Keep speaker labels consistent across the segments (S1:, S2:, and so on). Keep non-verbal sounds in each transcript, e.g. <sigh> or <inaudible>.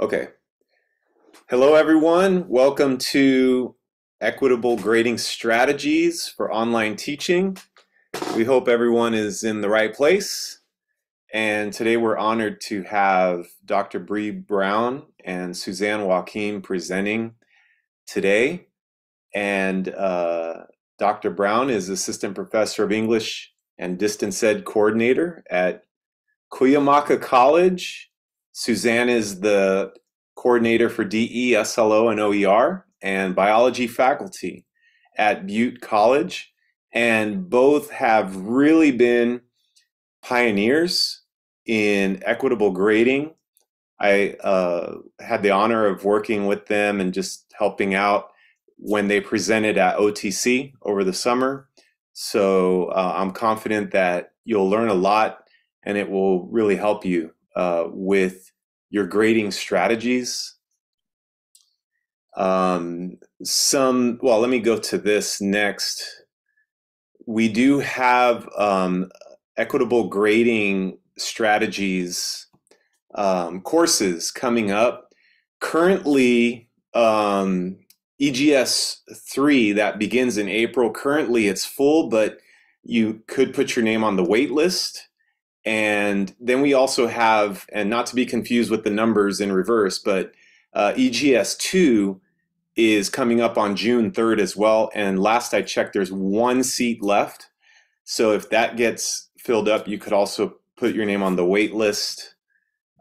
S1: Okay. Hello, everyone. Welcome to Equitable Grading Strategies for Online Teaching. We hope everyone is in the right place. And today we're honored to have Dr. Bree Brown and Suzanne Joachim presenting today. And uh, Dr. Brown is Assistant Professor of English and Distance Ed Coordinator at Cuyamaca College Suzanne is the coordinator for DE, SLO, and OER, and biology faculty at Butte College. And both have really been pioneers in equitable grading. I uh, had the honor of working with them and just helping out when they presented at OTC over the summer. So uh, I'm confident that you'll learn a lot and it will really help you uh, with your grading strategies. Um, some, well, let me go to this next. We do have um, equitable grading strategies um, courses coming up. Currently, um, EGS 3 that begins in April, currently it's full, but you could put your name on the wait list. And then we also have, and not to be confused with the numbers in reverse, but uh, EGS2 is coming up on June 3rd as well. And last I checked, there's one seat left. So if that gets filled up, you could also put your name on the wait list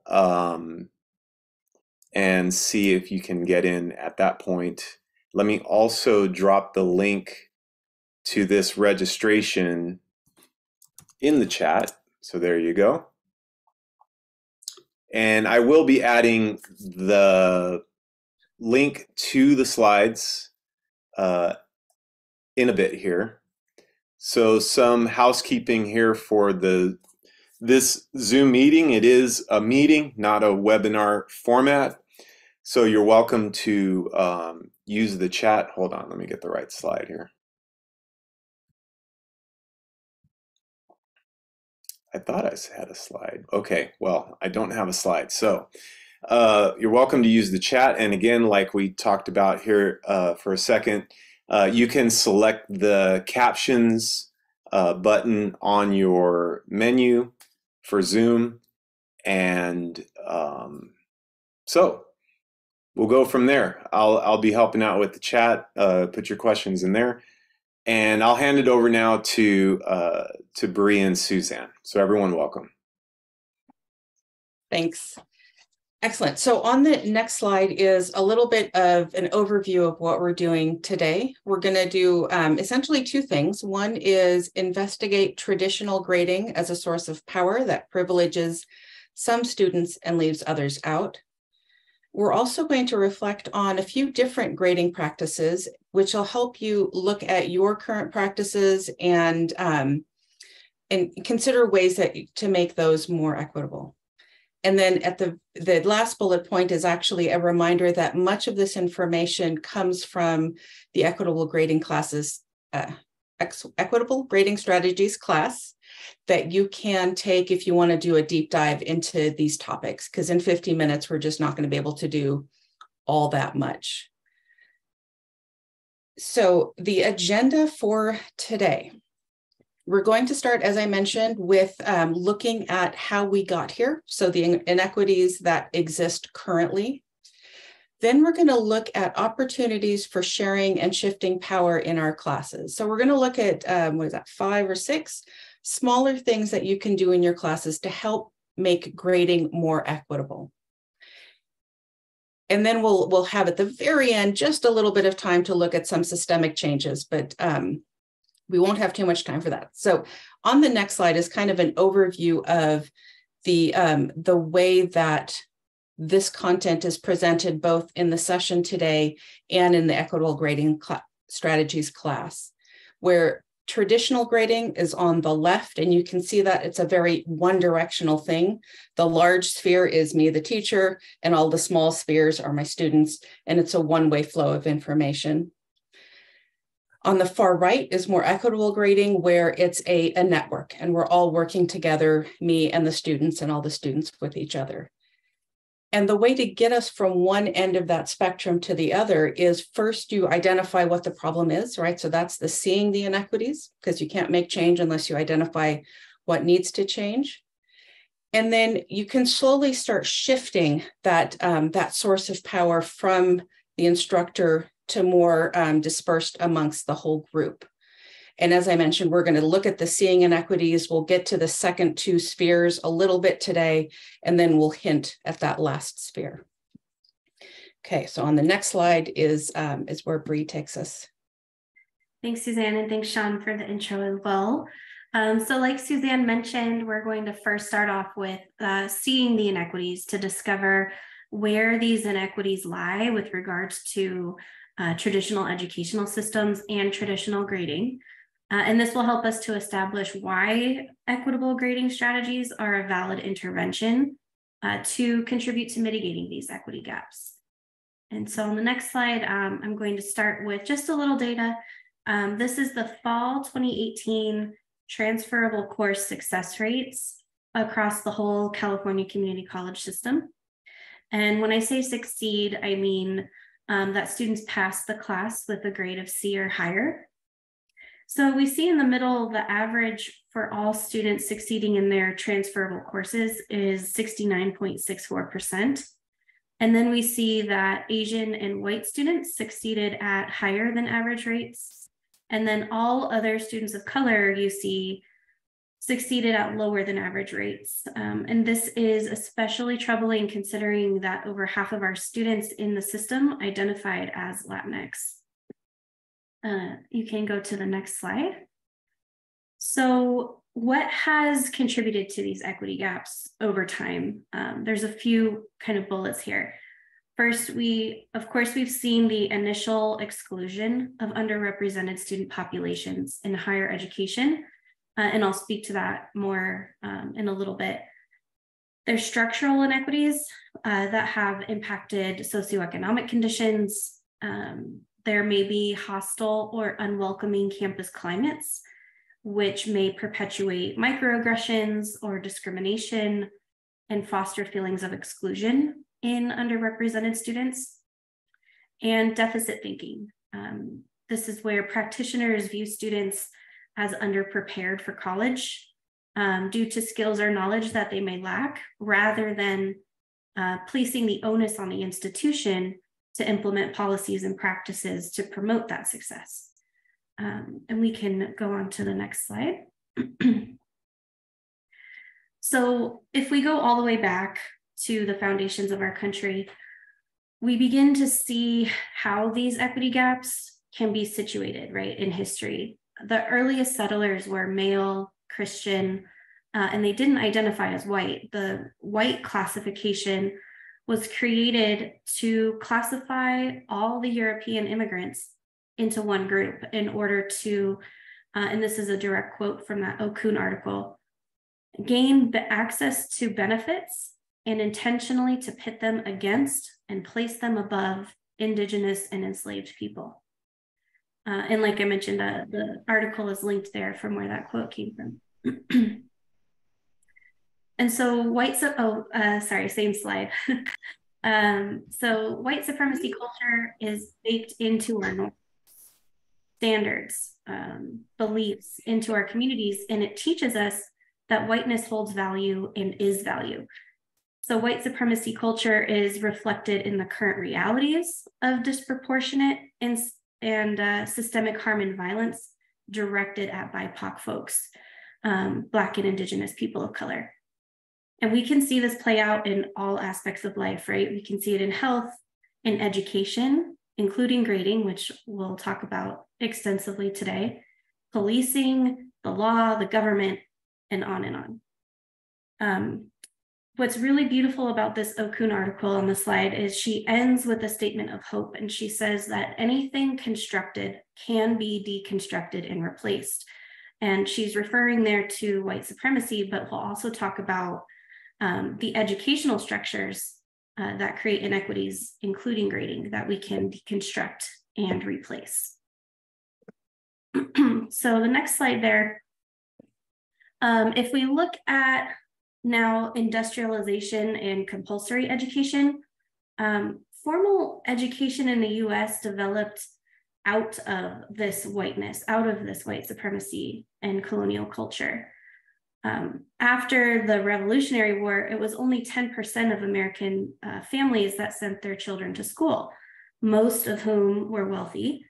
S1: um, and see if you can get in at that point. Let me also drop the link to this registration in the chat. So there you go. And I will be adding the link to the slides uh, in a bit here. So some housekeeping here for the this Zoom meeting. It is a meeting, not a webinar format. So you're welcome to um, use the chat. Hold on, let me get the right slide here. I thought I had a slide. Okay, well, I don't have a slide. So uh, you're welcome to use the chat. And again, like we talked about here uh, for a second, uh, you can select the captions uh, button on your menu for Zoom. And um, so we'll go from there. I'll, I'll be helping out with the chat. Uh, put your questions in there. And I'll hand it over now to uh, to Bree and Suzanne. So everyone, welcome.
S2: Thanks. Excellent. So on the next slide is a little bit of an overview of what we're doing today. We're going to do um, essentially two things. One is investigate traditional grading as a source of power that privileges some students and leaves others out. We're also going to reflect on a few different grading practices, which will help you look at your current practices and, um, and consider ways that to make those more equitable. And then at the, the last bullet point is actually a reminder that much of this information comes from the equitable grading classes, uh, equitable grading strategies class that you can take if you want to do a deep dive into these topics, because in 50 minutes, we're just not going to be able to do all that much. So the agenda for today, we're going to start, as I mentioned, with um, looking at how we got here. So the inequities that exist currently. Then we're going to look at opportunities for sharing and shifting power in our classes. So we're going to look at, um, what is that, five or six smaller things that you can do in your classes to help make grading more equitable. And then we'll we'll have at the very end just a little bit of time to look at some systemic changes, but um, we won't have too much time for that. So on the next slide is kind of an overview of the um, the way that this content is presented both in the session today and in the equitable grading cl strategies class, where traditional grading is on the left, and you can see that it's a very one directional thing. The large sphere is me, the teacher, and all the small spheres are my students, and it's a one way flow of information. On the far right is more equitable grading, where it's a, a network, and we're all working together, me and the students, and all the students with each other. And the way to get us from one end of that spectrum to the other is first you identify what the problem is, right? So that's the seeing the inequities, because you can't make change unless you identify what needs to change. And then you can slowly start shifting that, um, that source of power from the instructor to more um, dispersed amongst the whole group. And as I mentioned, we're going to look at the seeing inequities. We'll get to the second two spheres a little bit today, and then we'll hint at that last sphere. Okay, so on the next slide is, um, is where Bree takes us.
S3: Thanks, Suzanne, and thanks, Sean, for the intro as well. Um, so like Suzanne mentioned, we're going to first start off with uh, seeing the inequities to discover where these inequities lie with regards to uh, traditional educational systems and traditional grading. Uh, and this will help us to establish why equitable grading strategies are a valid intervention uh, to contribute to mitigating these equity gaps. And so on the next slide, um, I'm going to start with just a little data. Um, this is the fall 2018 transferable course success rates across the whole California community college system. And when I say succeed, I mean um, that students pass the class with a grade of C or higher. So we see in the middle, the average for all students succeeding in their transferable courses is 69.64%. And then we see that Asian and white students succeeded at higher than average rates. And then all other students of color you see succeeded at lower than average rates. Um, and this is especially troubling considering that over half of our students in the system identified as Latinx. Uh, you can go to the next slide. So what has contributed to these equity gaps over time? Um, there's a few kind of bullets here. First, we, of course, we've seen the initial exclusion of underrepresented student populations in higher education, uh, and I'll speak to that more um, in a little bit. There's structural inequities uh, that have impacted socioeconomic conditions, um, there may be hostile or unwelcoming campus climates, which may perpetuate microaggressions or discrimination and foster feelings of exclusion in underrepresented students. And deficit thinking. Um, this is where practitioners view students as underprepared for college um, due to skills or knowledge that they may lack, rather than uh, placing the onus on the institution to implement policies and practices to promote that success. Um, and we can go on to the next slide. <clears throat> so if we go all the way back to the foundations of our country, we begin to see how these equity gaps can be situated, right, in history. The earliest settlers were male, Christian, uh, and they didn't identify as white. The white classification was created to classify all the European immigrants into one group in order to, uh, and this is a direct quote from that Okun article, gain access to benefits and intentionally to pit them against and place them above indigenous and enslaved people. Uh, and like I mentioned, uh, the article is linked there from where that quote came from. <clears throat> And so white, oh, uh, sorry, same slide. <laughs> um, so white supremacy culture is baked into our standards, um, beliefs, into our communities, and it teaches us that whiteness holds value and is value. So white supremacy culture is reflected in the current realities of disproportionate and, and uh, systemic harm and violence directed at BIPOC folks, um, Black and Indigenous people of color. And we can see this play out in all aspects of life, right? We can see it in health, in education, including grading, which we'll talk about extensively today, policing, the law, the government, and on and on. Um, what's really beautiful about this Okun article on the slide is she ends with a statement of hope, and she says that anything constructed can be deconstructed and replaced. And she's referring there to white supremacy, but we'll also talk about um, the educational structures uh, that create inequities, including grading, that we can deconstruct and replace. <clears throat> so the next slide there, um, if we look at now industrialization and compulsory education. Um, formal education in the US developed out of this whiteness, out of this white supremacy and colonial culture. Um, after the Revolutionary War, it was only 10% of American uh, families that sent their children to school, most of whom were wealthy.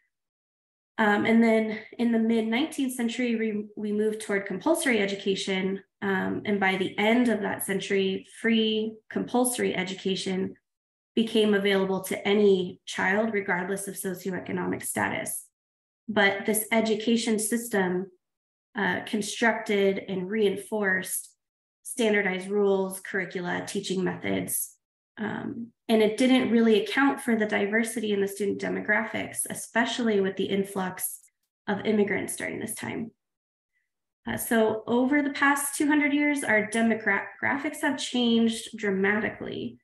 S3: Um, and then in the mid 19th century, we, we moved toward compulsory education. Um, and by the end of that century, free compulsory education became available to any child, regardless of socioeconomic status. But this education system uh, constructed and reinforced standardized rules, curricula, teaching methods. Um, and it didn't really account for the diversity in the student demographics, especially with the influx of immigrants during this time. Uh, so over the past 200 years, our demographics have changed dramatically,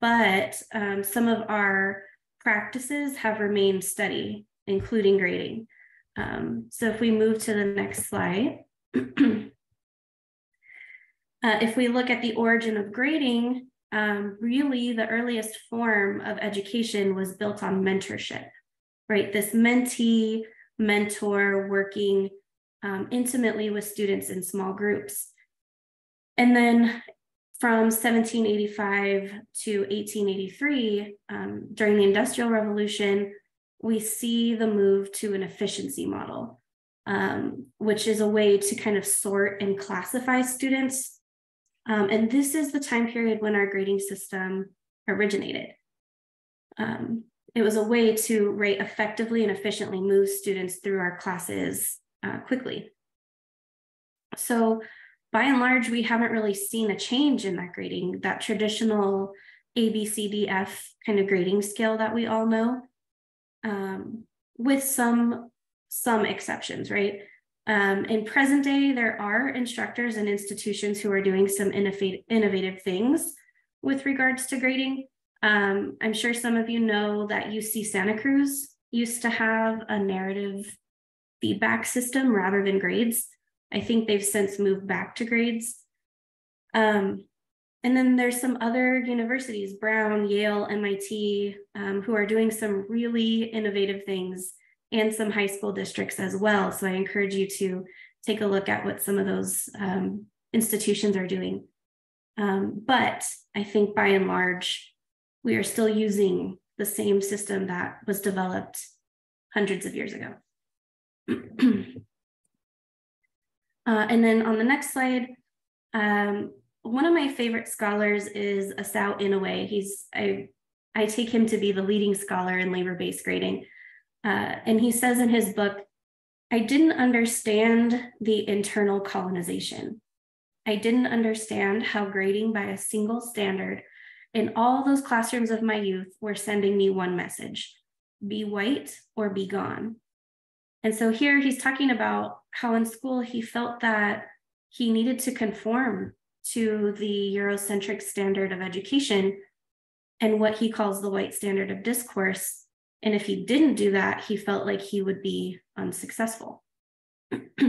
S3: but um, some of our practices have remained steady, including grading. Um, so if we move to the next slide, <clears throat> uh, if we look at the origin of grading, um, really the earliest form of education was built on mentorship, right? This mentee, mentor working um, intimately with students in small groups. And then from 1785 to 1883, um, during the Industrial Revolution, we see the move to an efficiency model, um, which is a way to kind of sort and classify students. Um, and this is the time period when our grading system originated. Um, it was a way to rate effectively and efficiently move students through our classes uh, quickly. So by and large, we haven't really seen a change in that grading, that traditional A, B, C, D, F kind of grading scale that we all know um, with some some exceptions, right? Um, in present day, there are instructors and institutions who are doing some innovative, innovative things with regards to grading. Um, I'm sure some of you know that UC Santa Cruz used to have a narrative feedback system rather than grades. I think they've since moved back to grades. Um, and then there's some other universities, Brown, Yale, MIT, um, who are doing some really innovative things and some high school districts as well. So I encourage you to take a look at what some of those um, institutions are doing. Um, but I think by and large, we are still using the same system that was developed hundreds of years ago. <clears throat> uh, and then on the next slide, um, one of my favorite scholars is Asao Inoue. He's I I take him to be the leading scholar in labor-based grading. Uh, and he says in his book, I didn't understand the internal colonization. I didn't understand how grading by a single standard in all those classrooms of my youth were sending me one message be white or be gone. And so here he's talking about how in school he felt that he needed to conform to the Eurocentric standard of education and what he calls the white standard of discourse. And if he didn't do that, he felt like he would be unsuccessful. <clears throat>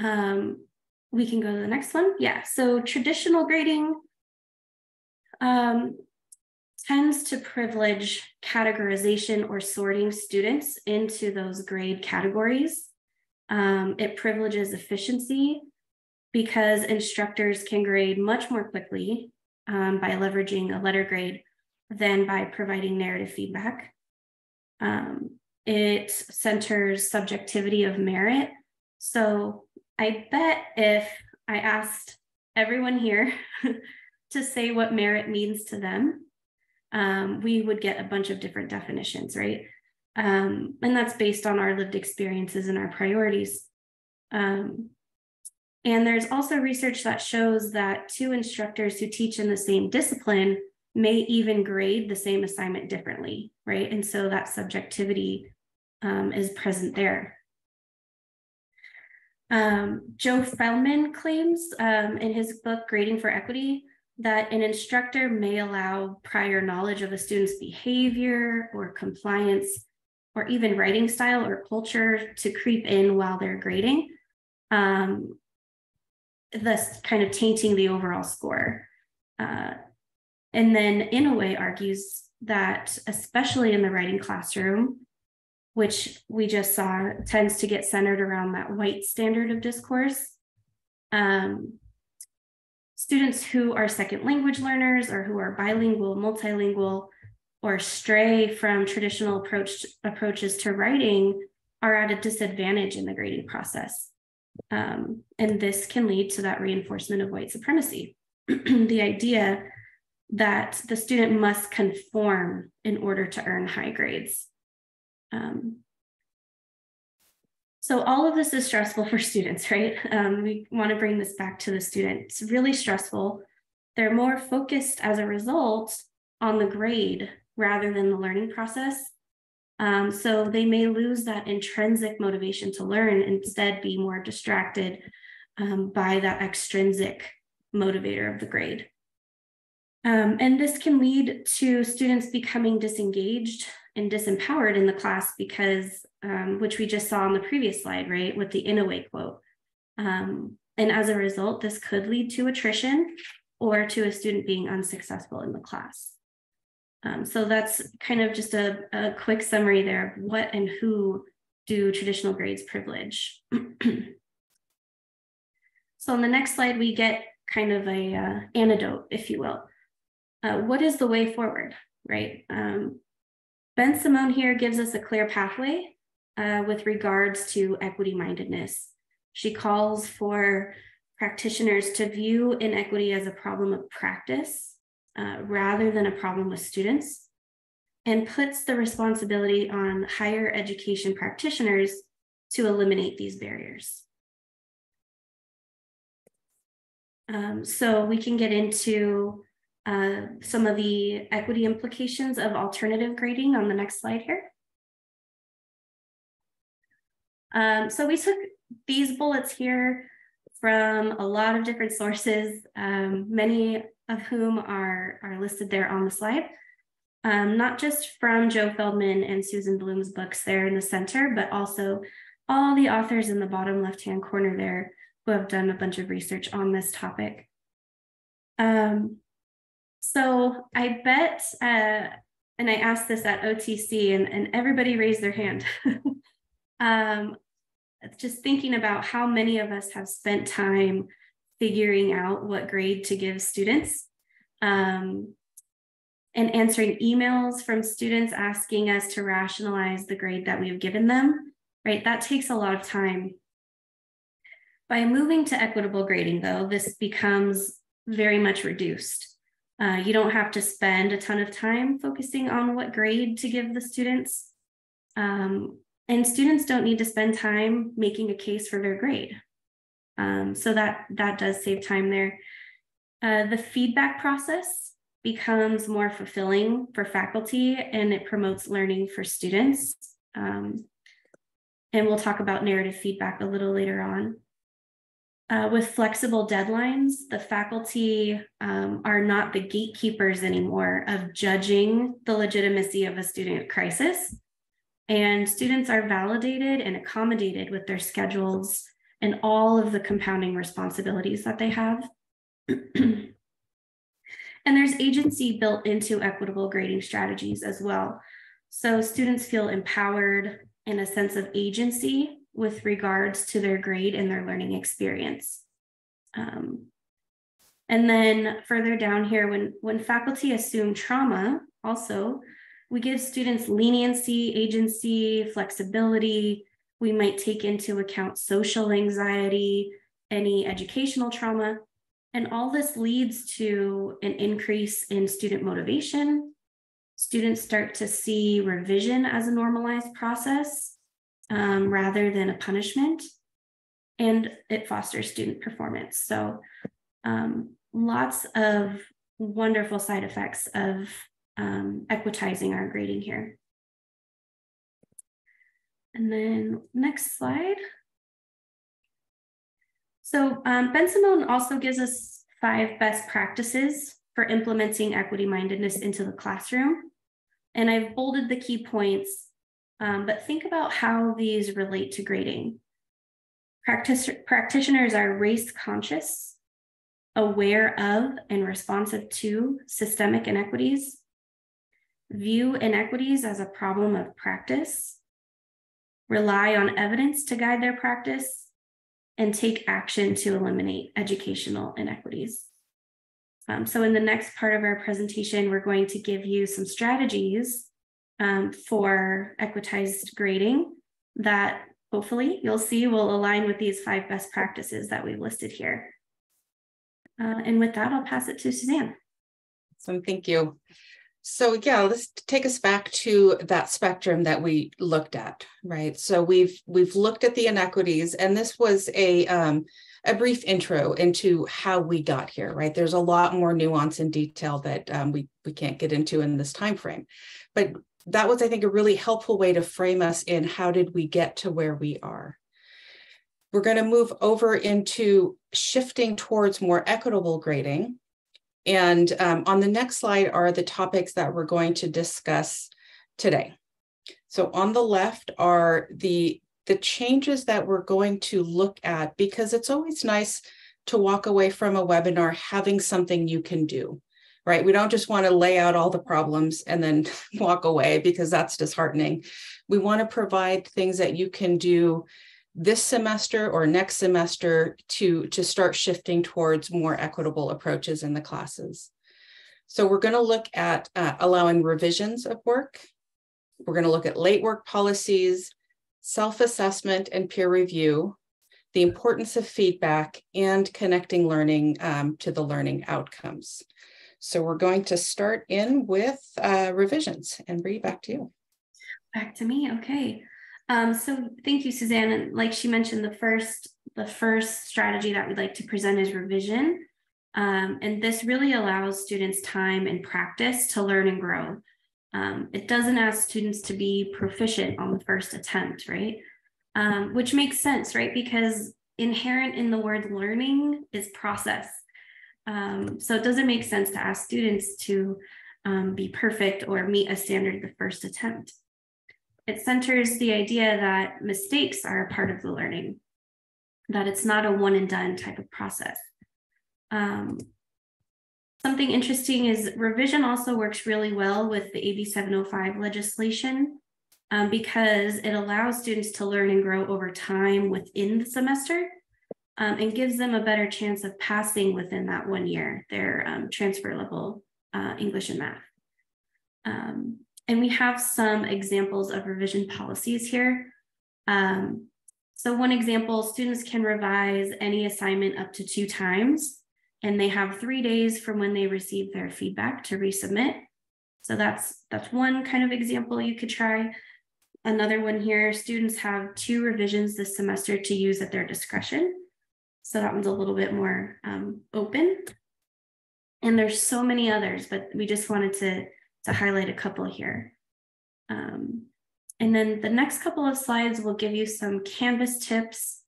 S3: um, we can go to the next one. Yeah, so traditional grading um, tends to privilege categorization or sorting students into those grade categories. Um, it privileges efficiency because instructors can grade much more quickly um, by leveraging a letter grade than by providing narrative feedback. Um, it centers subjectivity of merit. So I bet if I asked everyone here <laughs> to say what merit means to them, um, we would get a bunch of different definitions, right? Um, and that's based on our lived experiences and our priorities. Um, and there's also research that shows that two instructors who teach in the same discipline may even grade the same assignment differently, right? And so that subjectivity um, is present there. Um, Joe Feldman claims um, in his book, Grading for Equity, that an instructor may allow prior knowledge of a student's behavior or compliance or even writing style or culture to creep in while they're grading. Um, thus kind of tainting the overall score. Uh, and then Inoue argues that, especially in the writing classroom, which we just saw tends to get centered around that white standard of discourse. Um, students who are second language learners or who are bilingual, multilingual, or stray from traditional approach, approaches to writing are at a disadvantage in the grading process. Um, and this can lead to that reinforcement of white supremacy. <clears throat> the idea that the student must conform in order to earn high grades. Um, so all of this is stressful <laughs> for students, right? Um, we want to bring this back to the student. It's really stressful. They're more focused as a result on the grade rather than the learning process. Um, so they may lose that intrinsic motivation to learn, instead be more distracted um, by that extrinsic motivator of the grade. Um, and this can lead to students becoming disengaged and disempowered in the class because, um, which we just saw on the previous slide, right, with the Inoue quote. Um, and as a result, this could lead to attrition or to a student being unsuccessful in the class. Um, so that's kind of just a, a quick summary there of what and who do traditional grades privilege. <clears throat> so on the next slide, we get kind of a uh, antidote, if you will. Uh, what is the way forward, right? Um, Bensimon here gives us a clear pathway uh, with regards to equity mindedness. She calls for practitioners to view inequity as a problem of practice uh, rather than a problem with students and puts the responsibility on higher education practitioners to eliminate these barriers. Um, so we can get into uh, some of the equity implications of alternative grading on the next slide here. Um, so we took these bullets here from a lot of different sources, um, many of whom are, are listed there on the slide. Um, not just from Joe Feldman and Susan Blum's books there in the center, but also all the authors in the bottom left-hand corner there who have done a bunch of research on this topic. Um, so I bet, uh, and I asked this at OTC and, and everybody raised their hand. <laughs> um, just thinking about how many of us have spent time figuring out what grade to give students um, and answering emails from students asking us to rationalize the grade that we've given them, right? That takes a lot of time. By moving to equitable grading, though, this becomes very much reduced. Uh, you don't have to spend a ton of time focusing on what grade to give the students. Um, and students don't need to spend time making a case for their grade. Um, so that, that does save time there. Uh, the feedback process becomes more fulfilling for faculty and it promotes learning for students. Um, and we'll talk about narrative feedback a little later on. Uh, with flexible deadlines, the faculty um, are not the gatekeepers anymore of judging the legitimacy of a student crisis. And students are validated and accommodated with their schedules and all of the compounding responsibilities that they have. <clears throat> and there's agency built into equitable grading strategies as well. So students feel empowered and a sense of agency with regards to their grade and their learning experience. Um, and then further down here, when, when faculty assume trauma, also, we give students leniency, agency, flexibility. We might take into account social anxiety, any educational trauma. And all this leads to an increase in student motivation. Students start to see revision as a normalized process um, rather than a punishment. And it fosters student performance. So um, lots of wonderful side effects of um, equitizing our grading here. And then next slide. So um, Bensimon also gives us five best practices for implementing equity mindedness into the classroom. And I've bolded the key points um, but think about how these relate to grading. Practice, practitioners are race conscious aware of and responsive to systemic inequities, view inequities as a problem of practice, rely on evidence to guide their practice, and take action to eliminate educational inequities. Um, so in the next part of our presentation, we're going to give you some strategies um, for equitized grading that hopefully you'll see will align with these five best practices that we've listed here. Uh, and with that, I'll pass it to Suzanne.
S2: So thank you. So yeah, let's take us back to that spectrum that we looked at, right? So we've we've looked at the inequities, and this was a um, a brief intro into how we got here, right? There's a lot more nuance and detail that um, we we can't get into in this time frame, but that was, I think, a really helpful way to frame us in how did we get to where we are. We're going to move over into shifting towards more equitable grading, and um, on the next slide are the topics that we're going to discuss today. So on the left are the, the changes that we're going to look at because it's always nice to walk away from a webinar having something you can do, right? We don't just want to lay out all the problems and then <laughs> walk away because that's disheartening. We want to provide things that you can do this semester or next semester to, to start shifting towards more equitable approaches in the classes. So we're going to look at uh, allowing revisions of work. We're going to look at late work policies, self-assessment and peer review, the importance of feedback, and connecting learning um, to the learning outcomes. So we're going to start in with uh, revisions and Bree, back to you.
S3: Back to me, okay. Um, so thank you, Suzanne. And like she mentioned, the first the first strategy that we'd like to present is revision. Um, and this really allows students time and practice to learn and grow. Um, it doesn't ask students to be proficient on the first attempt, right? Um, which makes sense, right? Because inherent in the word learning is process. Um, so it doesn't make sense to ask students to um, be perfect or meet a standard the first attempt it centers the idea that mistakes are a part of the learning, that it's not a one and done type of process. Um, something interesting is revision also works really well with the AB 705 legislation um, because it allows students to learn and grow over time within the semester um, and gives them a better chance of passing within that one year, their um, transfer level uh, English and math. Um, and we have some examples of revision policies here. Um, so one example, students can revise any assignment up to two times, and they have three days from when they receive their feedback to resubmit. So that's, that's one kind of example you could try. Another one here, students have two revisions this semester to use at their discretion. So that one's a little bit more um, open. And there's so many others, but we just wanted to to highlight a couple here. Um, and then the next couple of slides will give you some Canvas tips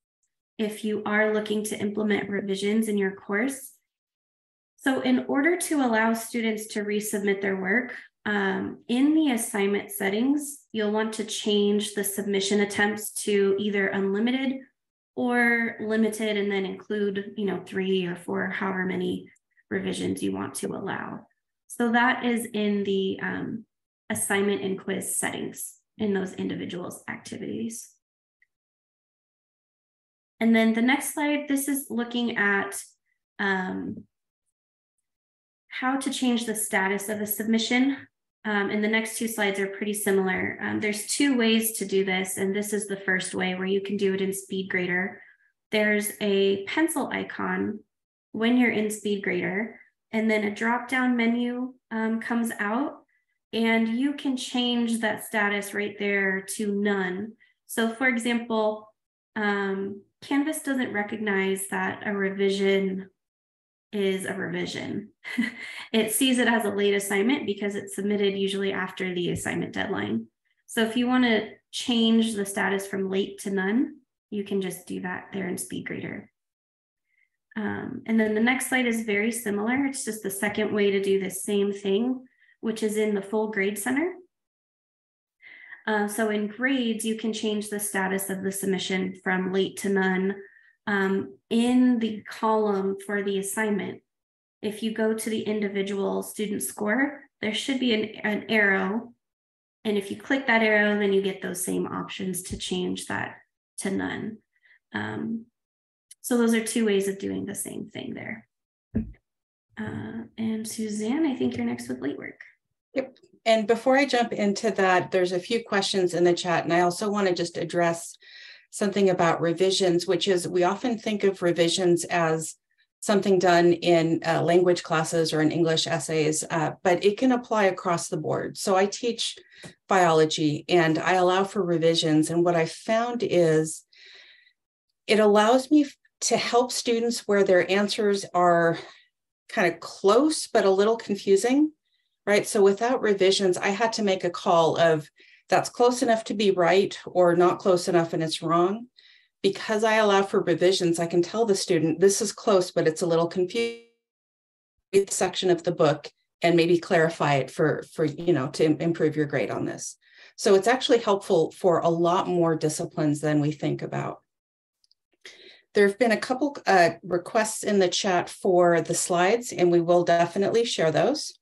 S3: if you are looking to implement revisions in your course. So in order to allow students to resubmit their work, um, in the assignment settings, you'll want to change the submission attempts to either unlimited or limited and then include, you know, three or four, however many revisions you want to allow. So that is in the um, assignment and quiz settings in those individuals activities. And then the next slide, this is looking at um, how to change the status of a submission. Um, and the next two slides are pretty similar. Um, there's two ways to do this, and this is the first way where you can do it in SpeedGrader. There's a pencil icon when you're in SpeedGrader, and then a drop down menu um, comes out and you can change that status right there to none. So for example, um, Canvas doesn't recognize that a revision is a revision. <laughs> it sees it as a late assignment because it's submitted usually after the assignment deadline. So if you want to change the status from late to none, you can just do that there in SpeedGrader. Um, and then the next slide is very similar. It's just the second way to do the same thing, which is in the full grade center. Uh, so in grades, you can change the status of the submission from late to none um, in the column for the assignment, if you go to the individual student score, there should be an, an arrow. And if you click that arrow, then you get those same options to change that to none. Um, so those are two ways of doing the same thing there. Uh, and Suzanne, I think you're next with late work.
S2: Yep. And before I jump into that, there's a few questions in the chat, and I also want to just address something about revisions, which is we often think of revisions as something done in uh, language classes or in English essays, uh, but it can apply across the board. So I teach biology and I allow for revisions. And what I found is it allows me to help students where their answers are kind of close, but a little confusing, right? So without revisions, I had to make a call of that's close enough to be right or not close enough and it's wrong. Because I allow for revisions, I can tell the student this is close, but it's a little confusing section of the book and maybe clarify it for for you know to improve your grade on this. So it's actually helpful for a lot more disciplines than we think about. There have been a couple uh, requests in the chat for the slides, and we will definitely share those.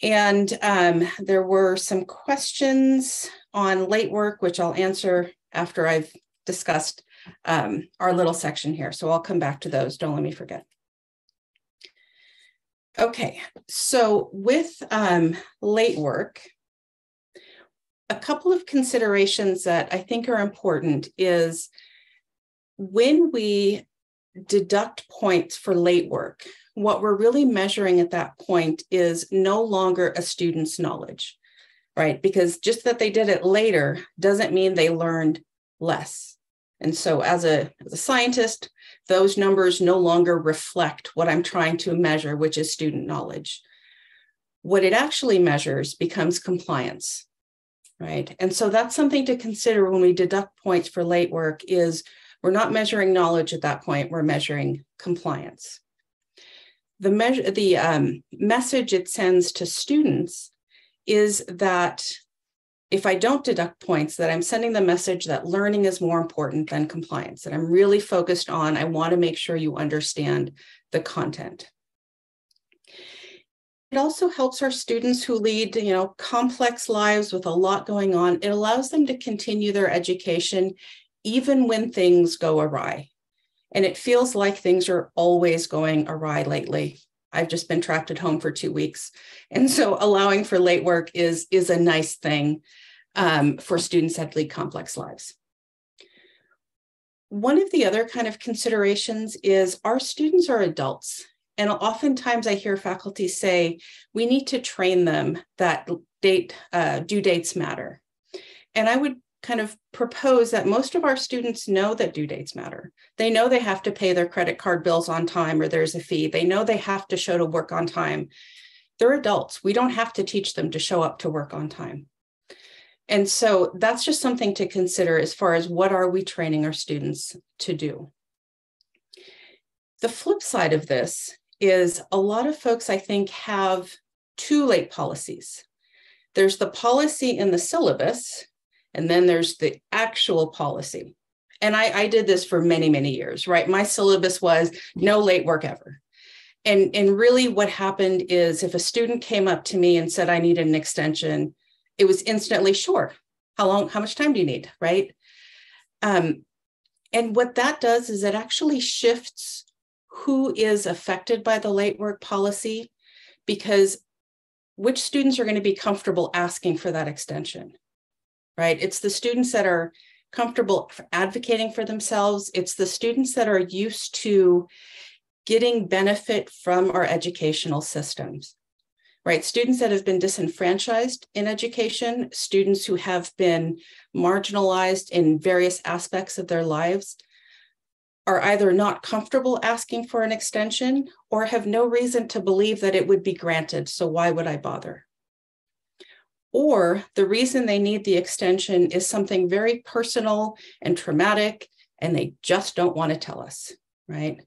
S2: And um, there were some questions on late work, which I'll answer after I've discussed um, our little section here. So I'll come back to those. Don't let me forget. Okay, so with um, late work, a couple of considerations that I think are important is when we deduct points for late work, what we're really measuring at that point is no longer a student's knowledge, right? Because just that they did it later doesn't mean they learned less. And so as a, as a scientist, those numbers no longer reflect what I'm trying to measure, which is student knowledge. What it actually measures becomes compliance, right? And so that's something to consider when we deduct points for late work is we're not measuring knowledge at that point, we're measuring compliance the measure the um, message it sends to students is that if I don't deduct points, that I'm sending the message that learning is more important than compliance, that I'm really focused on, I want to make sure you understand the content. It also helps our students who lead, you know, complex lives with a lot going on. It allows them to continue their education even when things go awry. And it feels like things are always going awry lately. I've just been trapped at home for two weeks. And so allowing for late work is, is a nice thing um, for students that lead complex lives. One of the other kind of considerations is our students are adults. And oftentimes I hear faculty say, we need to train them that date, uh, due dates matter. And I would kind of propose that most of our students know that due dates matter. They know they have to pay their credit card bills on time or there's a fee. They know they have to show to work on time. They're adults. We don't have to teach them to show up to work on time. And so that's just something to consider as far as what are we training our students to do. The flip side of this is a lot of folks, I think, have two late policies. There's the policy in the syllabus, and then there's the actual policy. And I, I did this for many, many years, right? My syllabus was no late work ever. And, and really what happened is if a student came up to me and said, I need an extension, it was instantly sure. How long, how much time do you need? Right. Um, and what that does is it actually shifts who is affected by the late work policy because which students are going to be comfortable asking for that extension right? It's the students that are comfortable advocating for themselves. It's the students that are used to getting benefit from our educational systems, right? Students that have been disenfranchised in education, students who have been marginalized in various aspects of their lives are either not comfortable asking for an extension or have no reason to believe that it would be granted. So why would I bother? Or the reason they need the extension is something very personal and traumatic, and they just don't want to tell us, right?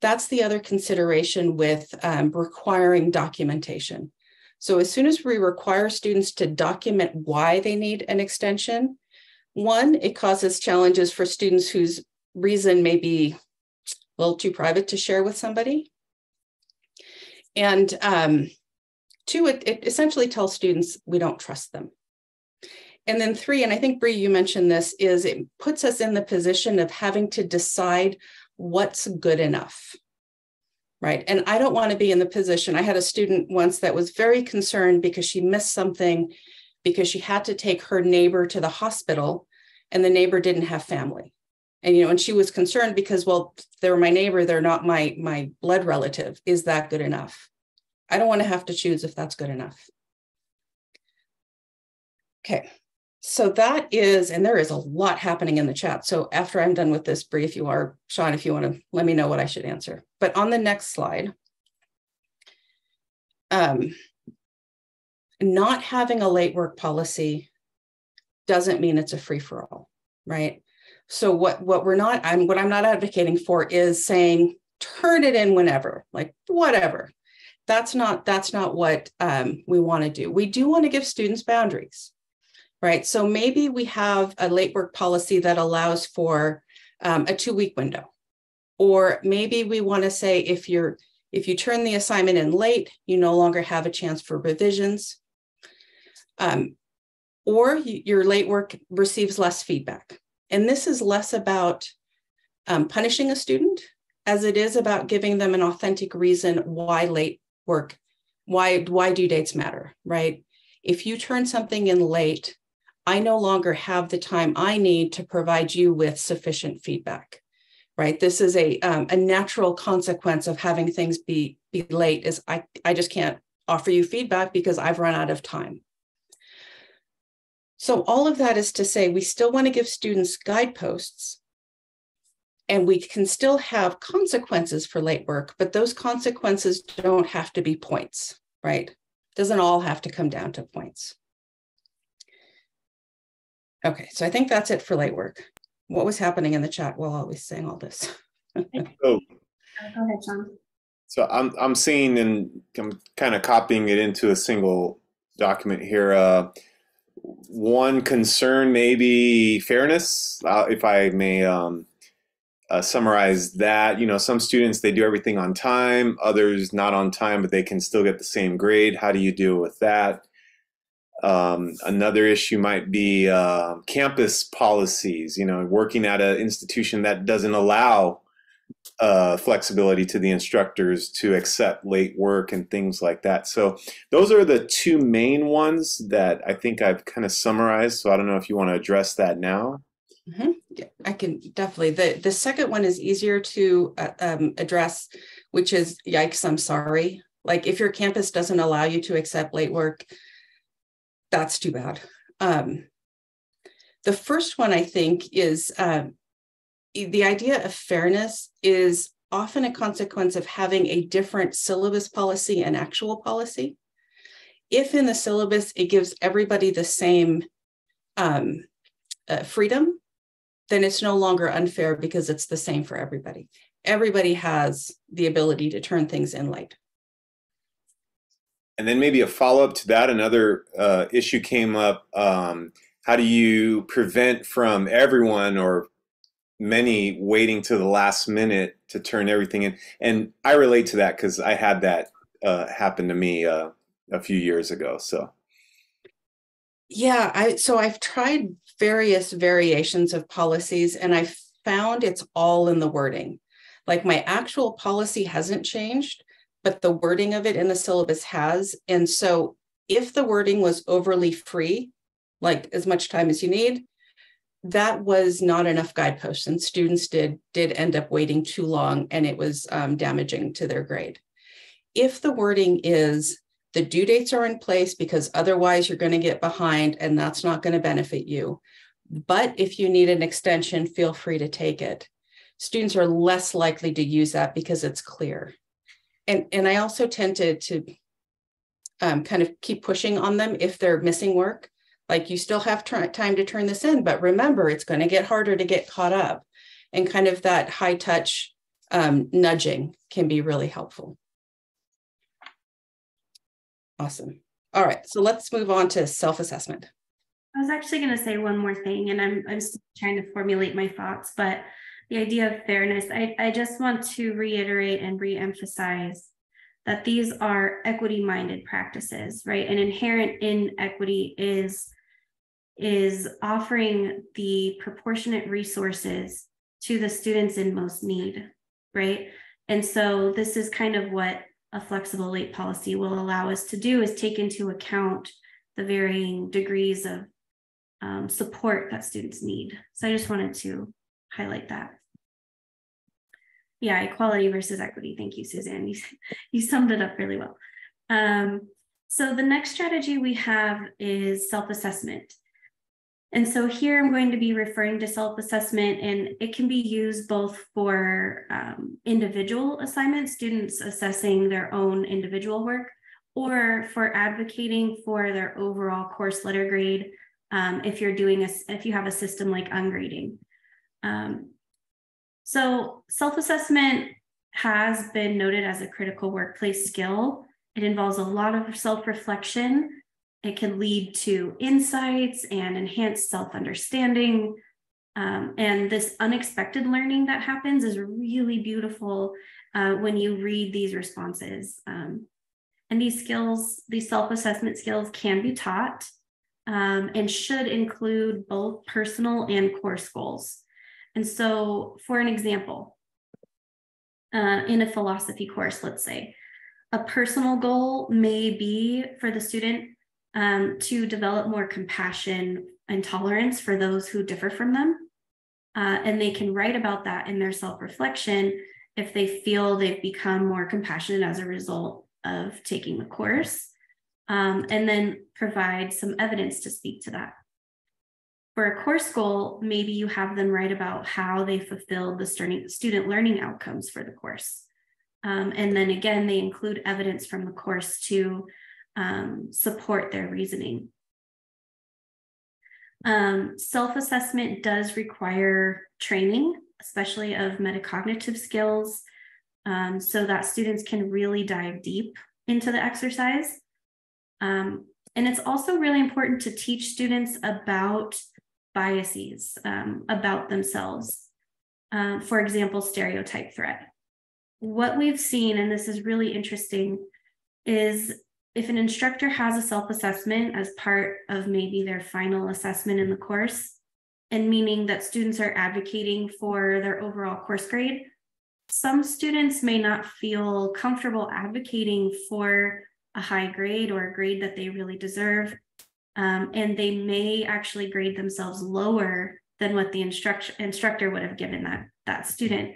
S2: That's the other consideration with um, requiring documentation. So, as soon as we require students to document why they need an extension, one, it causes challenges for students whose reason may be a little too private to share with somebody. And um, two, it, it essentially tells students we don't trust them. And then three, and I think Bree, you mentioned this, is it puts us in the position of having to decide what's good enough. Right. And I don't want to be in the position. I had a student once that was very concerned because she missed something because she had to take her neighbor to the hospital and the neighbor didn't have family. And you know, and she was concerned because, well, they're my neighbor, they're not my my blood relative. Is that good enough? I don't want to have to choose if that's good enough. Okay, so that is, and there is a lot happening in the chat. So after I'm done with this brief, you are, Sean, if you want to let me know what I should answer. But on the next slide, um, not having a late work policy doesn't mean it's a free for all, right? So what what we're not, I'm what I'm not advocating for is saying turn it in whenever, like whatever. That's not that's not what um, we want to do. We do want to give students boundaries right? So maybe we have a late work policy that allows for um, a two week window. Or maybe we want to say if you're if you turn the assignment in late, you no longer have a chance for revisions. Um, or you, your late work receives less feedback. And this is less about um, punishing a student as it is about giving them an authentic reason why late work, why, why do dates matter, right? If you turn something in late, I no longer have the time I need to provide you with sufficient feedback. Right. This is a um, a natural consequence of having things be be late. Is I I just can't offer you feedback because I've run out of time. So all of that is to say we still want to give students guideposts and we can still have consequences for late work, but those consequences don't have to be points, right? Doesn't all have to come down to points. Okay, so I think that's it for late work. What was happening in the chat while I was saying all this?
S1: so, <laughs>
S3: Go ahead, Sean.
S1: So I'm I'm seeing and I'm kind of copying it into a single document here. Uh, one concern maybe fairness, uh, if I may um, uh, summarize that. You know, some students they do everything on time, others not on time, but they can still get the same grade. How do you deal with that? Um, another issue might be uh, campus policies, you know, working at an institution that doesn't allow uh, flexibility to the instructors to accept late work and things like that. So those are the two main ones that I think I've kind of summarized. So I don't know if you want to address that now.
S2: Mm-hmm. Yeah, I can definitely. The the second one is easier to uh, um, address, which is yikes, I'm sorry. Like if your campus doesn't allow you to accept late work, that's too bad. Um, the first one, I think, is uh, the idea of fairness is often a consequence of having a different syllabus policy and actual policy. If in the syllabus it gives everybody the same um, uh, freedom, then it's no longer unfair because it's the same for everybody. Everybody has the ability to turn things in late.
S1: And then maybe a follow up to that, another uh, issue came up. Um, how do you prevent from everyone or many waiting to the last minute to turn everything in? And I relate to that because I had that uh, happen to me uh, a few years ago. So.
S2: Yeah, I so I've tried various variations of policies and I found it's all in the wording. Like my actual policy hasn't changed, but the wording of it in the syllabus has. And so if the wording was overly free, like as much time as you need, that was not enough guideposts and students did did end up waiting too long and it was um, damaging to their grade if the wording is the due dates are in place because otherwise you're going to get behind and that's not going to benefit you but if you need an extension feel free to take it students are less likely to use that because it's clear and and I also tend to to um, kind of keep pushing on them if they're missing work. Like you still have time to turn this in, but remember it's going to get harder to get caught up, and kind of that high touch um, nudging can be really helpful. Awesome. All right, so let's move on to self assessment.
S3: I was actually going to say one more thing, and I'm I'm still trying to formulate my thoughts, but the idea of fairness, I, I just want to reiterate and reemphasize that these are equity minded practices, right? And inherent in equity is is offering the proportionate resources to the students in most need, right? And so this is kind of what a flexible late policy will allow us to do is take into account the varying degrees of um, support that students need. So I just wanted to highlight that. Yeah, equality versus equity. Thank you, Suzanne. <laughs> You, you summed it up really well. Um, so the next strategy we have is self-assessment. And so here I'm going to be referring to self-assessment and it can be used both for um, individual assignments, students assessing their own individual work, or for advocating for their overall course letter grade um, if you're doing a, if you have a system like ungrading. Um, so self-assessment has been noted as a critical workplace skill. It involves a lot of self-reflection it can lead to insights and enhanced self understanding. Um, and this unexpected learning that happens is really beautiful uh, when you read these responses. Um, and these skills, these self assessment skills, can be taught um, and should include both personal and course goals. And so, for an example, uh, in a philosophy course, let's say, a personal goal may be for the student um, to develop more compassion and tolerance for those who differ from them. Uh, and they can write about that in their self reflection if they feel they've become more compassionate as a result of taking the course, um, and then provide some evidence to speak to that. For a course goal, maybe you have them write about how they fulfilled the student learning outcomes for the course. Um, and then again, they include evidence from the course to um, support their reasoning. Um, Self assessment does require training, especially of metacognitive skills, um, so that students can really dive deep into the exercise. Um, and it's also really important to teach students about biases um, about themselves. Um, for example, stereotype threat. What we've seen, and this is really interesting, is if an instructor has a self-assessment as part of maybe their final assessment in the course, and meaning that students are advocating for their overall course grade, some students may not feel comfortable advocating for a high grade or a grade that they really deserve. Um, and they may actually grade themselves lower than what the instruct- instructor would have given that, that student.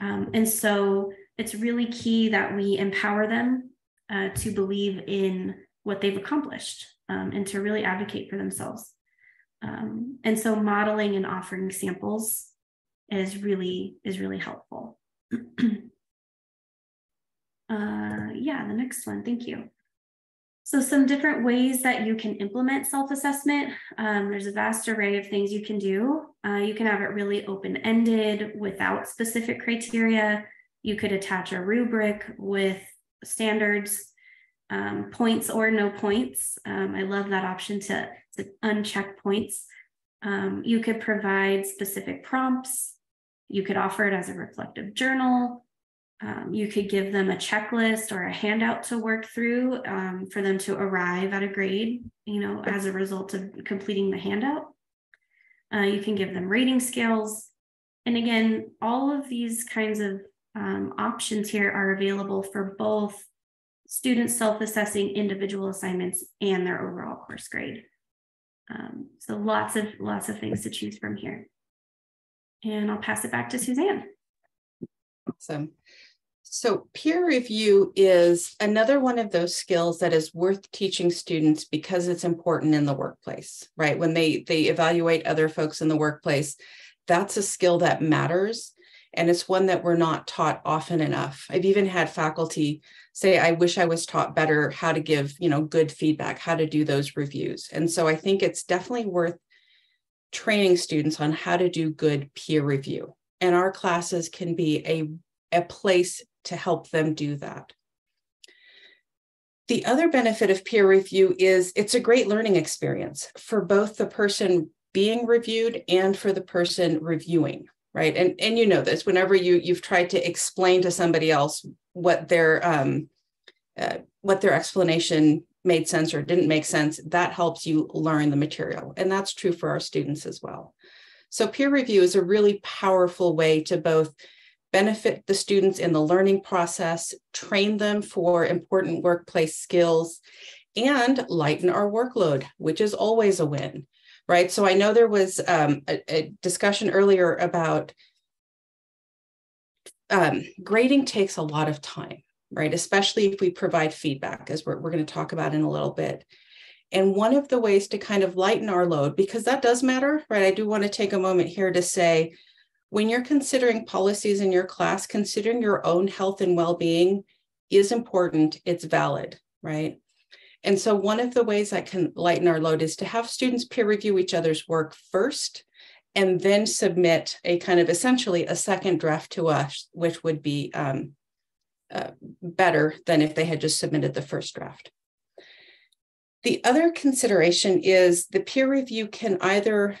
S3: Um, and so it's really key that we empower them uh, to believe in what they've accomplished um, and to really advocate for themselves. Um, and so modeling and offering samples is really is really helpful. <clears throat> uh, yeah, the next one, thank you. So some different ways that you can implement self-assessment. Um, there's a vast array of things you can do. Uh, you can have it really open-ended without specific criteria. You could attach a rubric with standards, um, points or no points. Um, I love that option to, to uncheck points. Um, you could provide specific prompts. You could offer it as a reflective journal. Um, you could give them a checklist or a handout to work through um, for them to arrive at a grade, you know, as a result of completing the handout. Uh, you can give them rating scales. And again, all of these kinds of um, options here are available for both students self-assessing individual assignments and their overall course grade. Um, so lots of lots of things to choose from here. And I'll pass it back to Suzanne.
S2: Awesome. So peer review is another one of those skills that is worth teaching students because it's important in the workplace, right? When they they evaluate other folks in the workplace, that's a skill that matters and it's one that we're not taught often enough. I've even had faculty say i wish i was taught better how to give you know good feedback how to do those reviews. And so i think it's definitely worth training students on how to do good peer review. And our classes can be a, a place to help them do that the other benefit of peer review is it's a great learning experience for both the person being reviewed and for the person reviewing right? And and you know this. Whenever you you've tried to explain to somebody else what their um, uh, what their explanation made sense or didn't make sense, that helps you learn the material, and that's true for our students as well. So peer review is a really powerful way to both benefit the students in the learning process, train them for important workplace skills, and lighten our workload, which is always a win, right? So I know there was um, a, a, discussion earlier about um, grading takes a lot of time, right? Especially if we provide feedback, as we're, we're going to talk about in a little bit. And one of the ways to kind of lighten our load, because that does matter, right? I do want to take a moment here to say, when you're considering policies in your class, considering your own health and well-being is important, it's valid, right? And so one of the ways I can lighten our load is to have students peer review each other's work first and then submit a kind of essentially a second draft to us, which would be um, uh, better than if they had just submitted the first draft. The other consideration is the peer review can either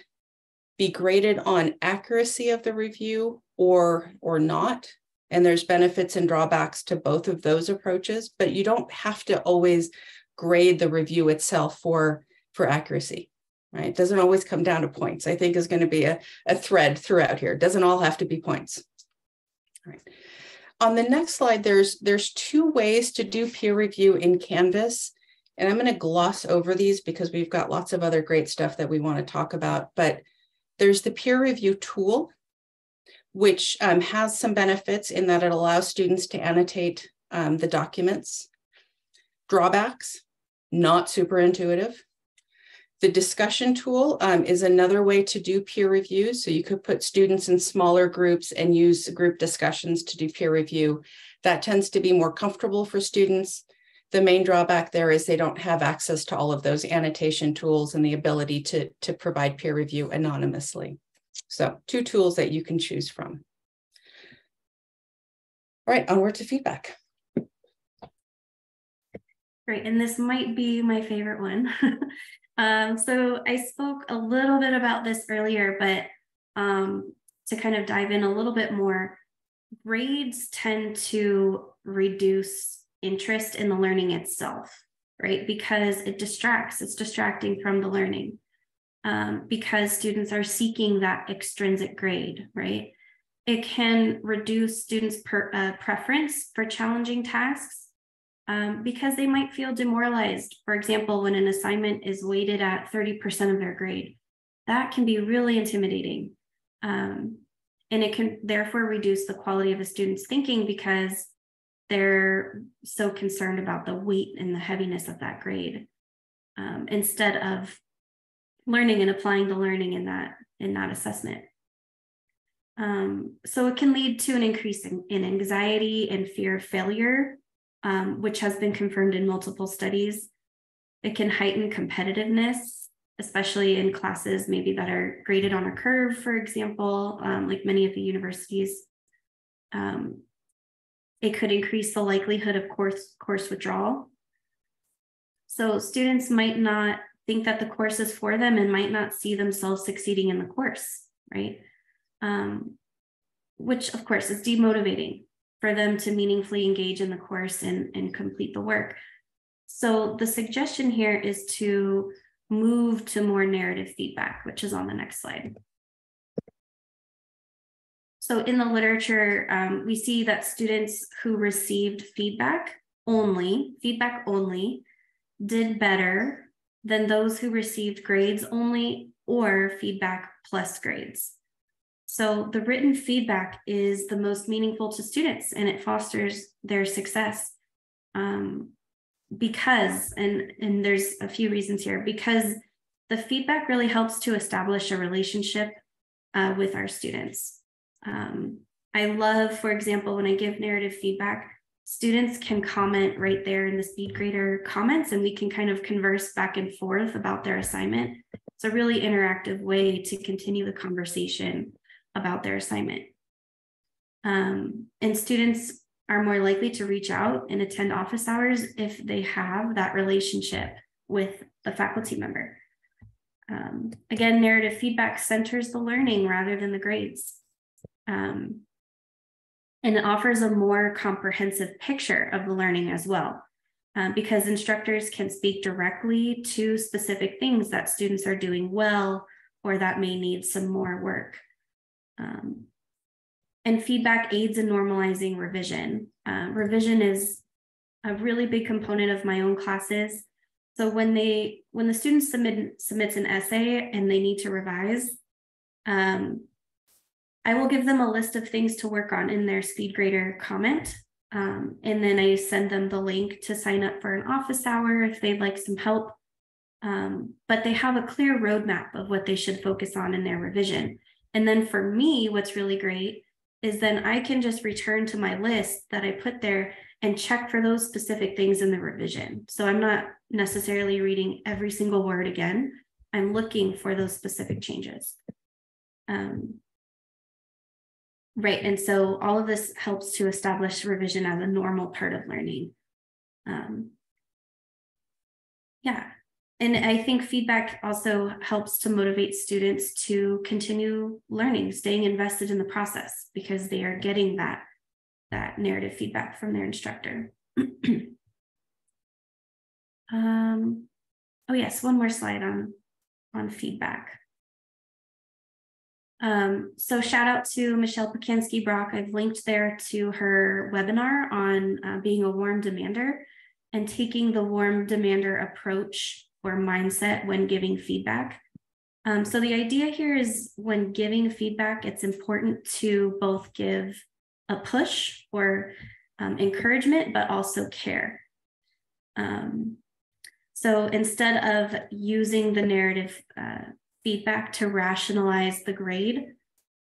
S2: be graded on accuracy of the review or or not. And there's benefits and drawbacks to both of those approaches but you don't have to always grade the review itself for for accuracy right? It doesn't always come down to points i think is going to be a, a thread throughout here. It doesn't all have to be points. All right on the next slide there's there's two ways to do peer review in canvas and i'm going to gloss over these because we've got lots of other great stuff that we want to talk about but there's the peer review tool, which um, has some benefits in that it allows students to annotate um, the documents. Drawbacks, not super intuitive. The discussion tool um, is another way to do peer reviews. So you could put students in smaller groups and use group discussions to do peer review. That tends to be more comfortable for students. The main drawback there is they don't have access to all of those annotation tools and the ability to, to provide peer review anonymously. So two tools that you can choose from. All right, onward to feedback.
S3: Great, and this might be my favorite one. <laughs> um, so I spoke a little bit about this earlier, but um, to kind of dive in a little bit more, grades tend to reduce interest in the learning itself, right? Because it distracts, it's distracting from the learning. Um, because students are seeking that extrinsic grade, right? It can reduce students' per, uh, preference for challenging tasks um, because they might feel demoralized. For example, when an assignment is weighted at 30% of their grade, that can be really intimidating. Um, and it can therefore reduce the quality of a student's thinking because they're so concerned about the weight and the heaviness of that grade um, instead of learning and applying the learning in that in that assessment. Um, so it can lead to an increase in, in anxiety and fear of failure um, which has been confirmed in multiple studies. It can heighten competitiveness especially in classes maybe that are graded on a curve for example um, like many of the universities. Um, it could increase the likelihood of course, course withdrawal. So students might not think that the course is for them and might not see themselves succeeding in the course, right? Um, which of course is demotivating for them to meaningfully engage in the course and, and complete the work. So the suggestion here is to move to more narrative feedback, which is on the next slide. So in the literature, um, we see that students who received feedback only, feedback only, did better than those who received grades only or feedback plus grades. So the written feedback is the most meaningful to students and it fosters their success. Um, because, and, and there's a few reasons here, because the feedback really helps to establish a relationship uh, with our students. Um, I love, for example, when I give narrative feedback, students can comment right there in the SpeedGrader comments and we can kind of converse back and forth about their assignment. It's a really interactive way to continue the conversation about their assignment. Um, and students are more likely to reach out and attend office hours if they have that relationship with the faculty member. Um, again, narrative feedback centers the learning rather than the grades. Um, and it offers a more comprehensive picture of the learning as well, um, because instructors can speak directly to specific things that students are doing well or that may need some more work. Um, and feedback aids in normalizing revision. Uh, revision is a really big component of my own classes. So when they when the student submit submits an essay and they need to revise, um, I will give them a list of things to work on in their SpeedGrader comment. Um, and then I send them the link to sign up for an office hour if they'd like some help. Um, but they have a clear roadmap of what they should focus on in their revision. And then for me, what's really great is then I can just return to my list that I put there and check for those specific things in the revision. So I'm not necessarily reading every single word again. I'm looking for those specific changes. Um, right, and so all of this helps to establish revision as a normal part of learning. Um, yeah, and I think feedback also helps to motivate students to continue learning, staying invested in the process because they are getting that, that narrative feedback from their instructor. <clears throat> um, oh yes, one more slide on, on feedback. Um, so shout out to Michelle Pacansky Brock. I've linked there to her webinar on uh, being a warm demander and taking the warm demander approach or mindset when giving feedback. Um, so the idea here is when giving feedback, it's important to both give a push or um, encouragement, but also care. Um, so instead of using the narrative uh, feedback to rationalize the grade,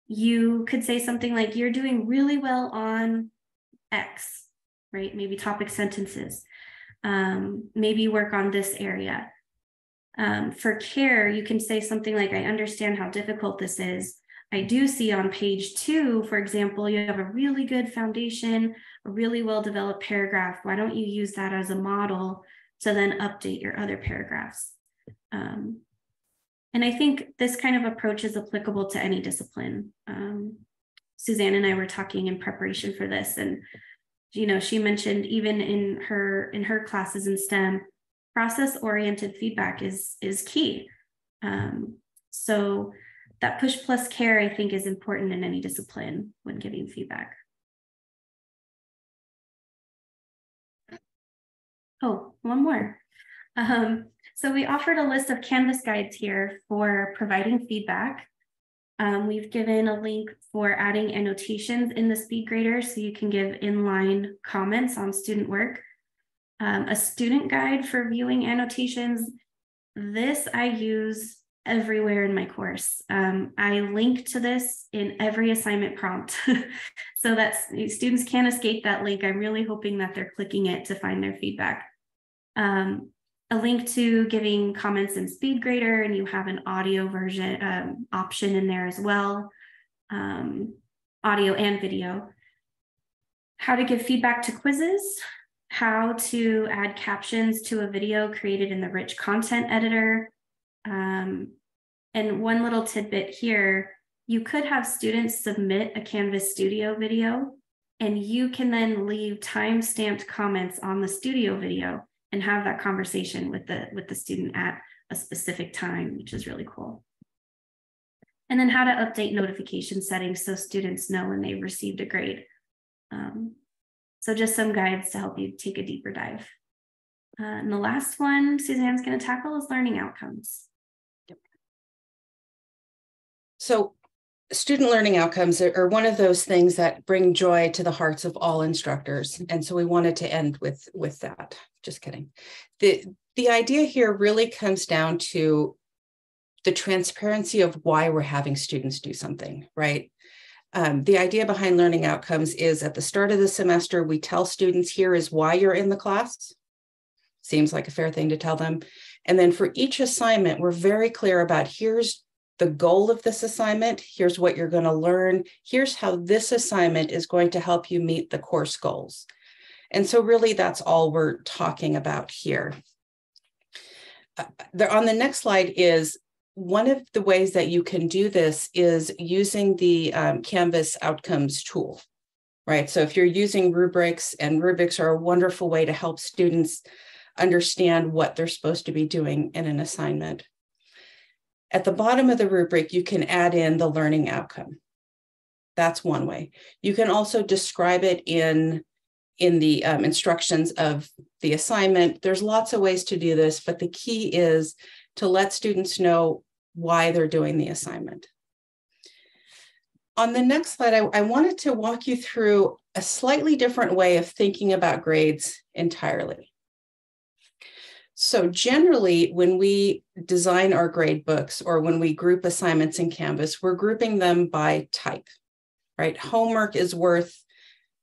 S3: you could say something like, You're doing really well on X, right? Maybe topic sentences. Um, maybe work on this area. Um, for care, you can say something like, I understand how difficult this is. I do see on page two, for example, you have a really good foundation, a really well developed paragraph. Why don't you use that as a model to then update your other paragraphs? Um, and I think this kind of approach is applicable to any discipline. Um, Suzanne and I were talking in preparation for this, and you know, she mentioned even in her in her classes in STEM, process oriented feedback is is key. Um, so that push plus care i think is important in any discipline when giving feedback. Oh one more. Um, so we offered a list of canvas guides here for providing feedback um, we've given a link for adding annotations in the SpeedGrader so you can give inline comments on student work um, a student guide for viewing annotations. This I use everywhere in my course. Um, I link to this in every assignment prompt <laughs> so that students can't escape that link. I'm really hoping that they're clicking it to find their feedback. Um, a link to giving comments in SpeedGrader, and you have an audio version um, option in there as well, um, audio and video. How to give feedback to quizzes how to add captions to a video created in the rich content editor. Um, and one little tidbit here, you could have students submit a Canvas Studio video and you can then leave time-stamped comments on the studio video and have that conversation with the, with the student at a specific time, which is really cool. And then how to update notification settings so students know when they've received a grade. Um, so just some guides to help you take a deeper dive. Uh, and the last one Suzanne's going to tackle is learning outcomes.
S2: So student learning outcomes are one of those things that bring joy to the hearts of all instructors. And so we wanted to end with, with that. Just kidding. The, the idea here really comes down to the transparency of why we're having students do something, right? Um, the idea behind learning outcomes is at the start of the semester, we tell students here is why you're in the class. Seems like a fair thing to tell them. And then for each assignment, we're very clear about here's the goal of this assignment, here's what you're going to learn, here's how this assignment is going to help you meet the course goals. And so, really, that's all we're talking about here. Uh, there, on the next slide is one of the ways that you can do this is using the um, Canvas outcomes tool, right? So if you're using rubrics, and rubrics are a wonderful way to help students understand what they're supposed to be doing in an assignment. At the bottom of the rubric, you can add in the learning outcome. That's one way. You can also describe it in, in the um, instructions of the assignment. There's lots of ways to do this, but the key is to let students know why they're doing the assignment. On the next slide, I, I wanted to walk you through a slightly different way of thinking about grades entirely. So generally, when we design our grade books or when we group assignments in Canvas, we're grouping them by type right? Homework is worth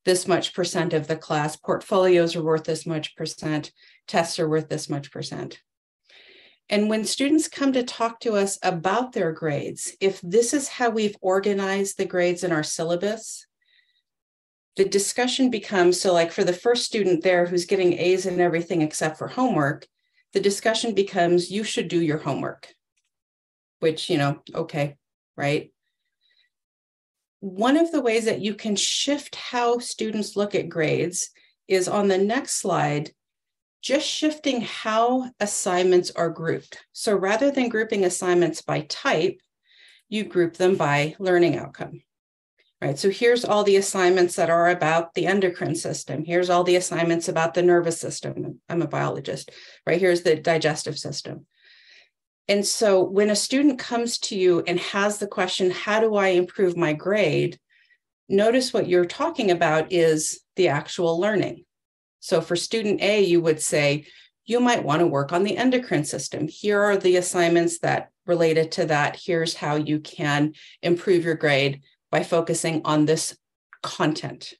S2: this much percent of the class, portfolios are worth this much percent, tests are worth this much percent. And when students come to talk to us about their grades, if this is how we've organized the grades in our syllabus, the discussion becomes so, like for the first student there who's getting A's in everything except for homework, the discussion becomes you should do your homework, which, you know, okay, right? One of the ways that you can shift how students look at grades is on the next slide, just shifting how assignments are grouped. So rather than grouping assignments by type, you group them by learning outcome. Right, so here's all the assignments that are about the endocrine system. Here's all the assignments about the nervous system. I'm a biologist, right? Here's the digestive system. And so when a student comes to you and has the question, how do I improve my grade? Notice what you're talking about is the actual learning. So for student A, you would say, you might want to work on the endocrine system. Here are the assignments that related to that. Here's how you can improve your grade by focusing on this content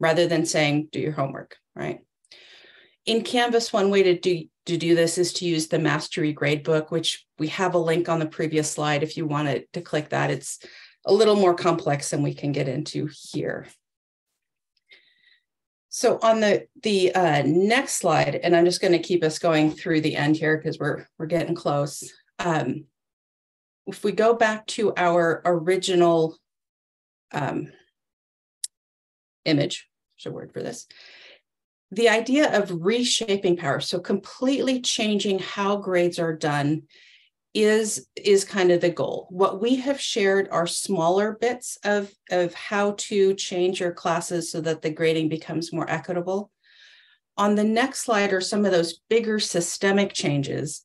S2: rather than saying, do your homework, right? In Canvas, one way to do to do this is to use the Mastery Gradebook, which we have a link on the previous slide if you wanted to click that. It's a little more complex than we can get into here. So on the, the uh, next slide, and I'm just going to keep us going through the end here because we're, we're getting close. Um, if we go back to our original um, image, there's a word for this, the idea of reshaping power, so completely changing how grades are done is is kind of the goal. What we have shared are smaller bits of of how to change your classes so that the grading becomes more equitable. On the next slide are some of those bigger systemic changes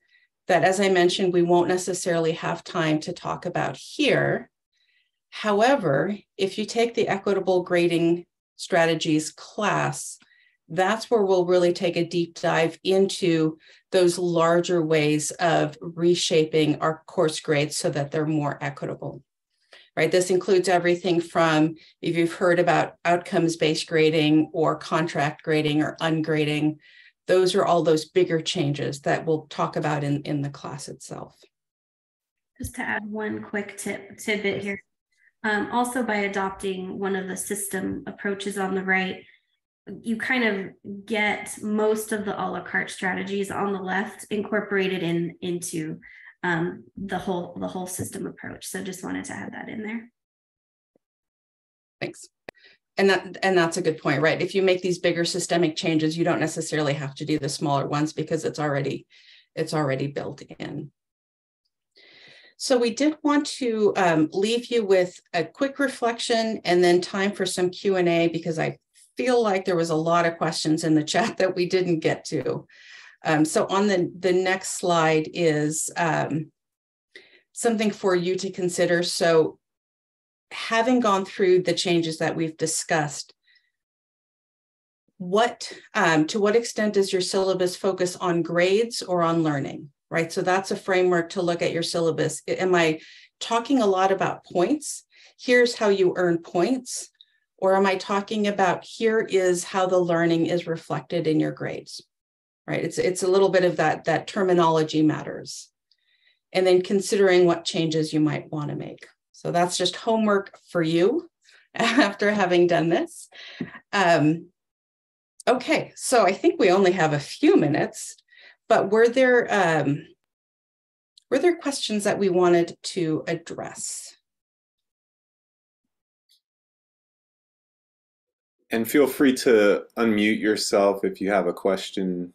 S2: that as I mentioned we won't necessarily have time to talk about here. However, if you take the equitable grading strategies class, that's where we'll really take a deep dive into those larger ways of reshaping our course grades so that they're more equitable. Right. This includes everything from if you've heard about outcomes based grading or contract grading or ungrading, those are all those bigger changes that we'll talk about in, in the class itself.
S3: Just to add one quick tip tidbit here. Um, also by adopting one of the system approaches on the right, you kind of get most of the a la carte strategies on the left incorporated in into um, the whole the whole system approach. So just wanted to add that in there.
S2: Thanks. And that and that's a good point, right? If you make these bigger systemic changes, you don't necessarily have to do the smaller ones because it's already it's already built in. So we did want to um, leave you with a quick reflection and then time for some Q&A because I feel like there was a lot of questions in the chat <laughs> that we didn't get to. Um, so on the, the next slide is um, something for you to consider. So having gone through the changes that we've discussed, what um, to what extent does your syllabus focus on grades or on learning, right? So that's a framework to look at your syllabus. Am I talking a lot about points? Here's how you earn points. Or am I talking about here is how the learning is reflected in your grades? Right. It's it's a little bit of that that terminology matters. And then considering what changes you might want to make. So that's just homework for you <laughs> after having done this. Um, okay, so I think we only have a few minutes, but were there um, were there questions that we wanted to address?
S1: And feel free to unmute yourself if you have a question.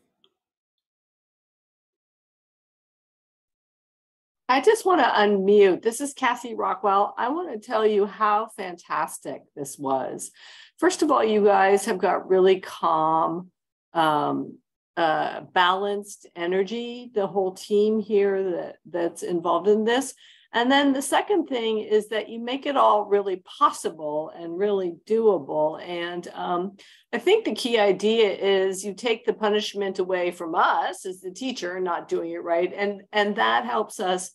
S4: I just want to unmute. This is Cassie Rockwell. I want to tell you how fantastic this was. First of all, you guys have got really calm, um, uh, balanced energy, the whole team here that, that's involved in this. And then the second thing is that you make it all really possible and really doable. And um, I think the key idea is you take the punishment away from us as the teacher not doing it right. And, and that helps us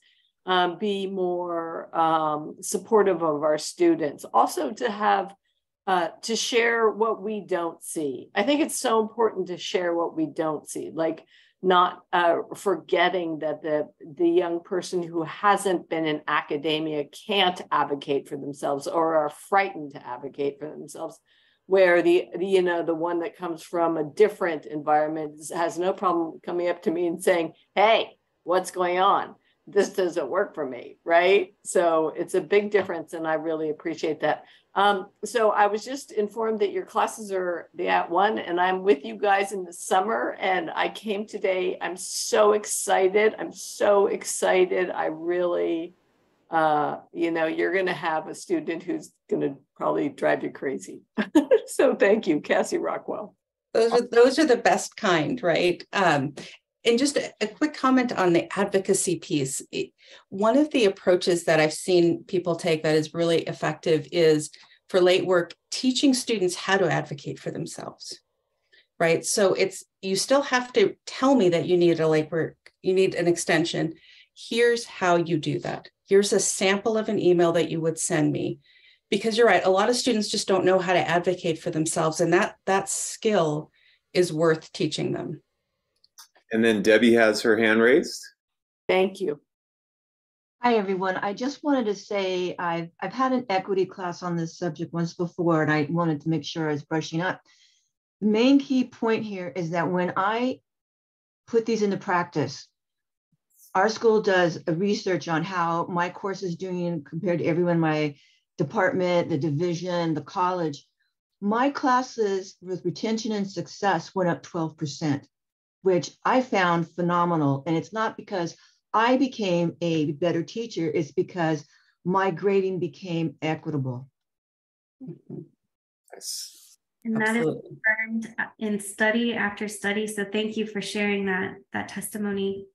S4: um, be more um, supportive of our students. Also to have uh, to share what we don't see. I think it's so important to share what we don't see, like not uh, forgetting that the the young person who hasn't been in academia can't advocate for themselves or are frightened to advocate for themselves where the, the, you know the one that comes from a different environment has no problem coming up to me and saying hey what's going on this doesn't work for me right so it's a big difference and i really appreciate that um, so I was just informed that your classes are the @ONE, and I'm with you guys in the summer. And I came today. I'm so excited. I'm so excited. I really, uh, you know, you're going to have a student who's going to probably drive you crazy. <laughs> so thank you, Cassie Rockwell.
S2: Those are those are the best kind, right? Um, and just a, a, quick comment on the advocacy piece. One of the approaches that I've seen people take that is really effective is for late work, teaching students how to advocate for themselves. Right. So it's you still have to tell me that you need a late work, you need an extension. Here's how you do that. Here's a sample of an email that you would send me. Because you're right, a lot of students just don't know how to advocate for themselves. And that that skill is worth teaching them.
S1: And then Debbie has her hand raised.
S4: Thank you.
S5: Hi, everyone. I just wanted to say I've, I've had an equity class on this subject once before, and I wanted to make sure I was brushing up. The main key point here is that when I put these into practice, our school does a research on how my course is doing compared to everyone in my department, the division, the college. My classes with retention and success went up 12% which I found phenomenal. And it's not because I became a better teacher, it's because my grading became equitable.
S1: Nice.
S3: And that is confirmed in study after study. So thank you for sharing that that testimony.